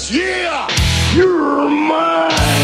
this. Yeah! You're mine!